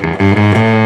Gracias.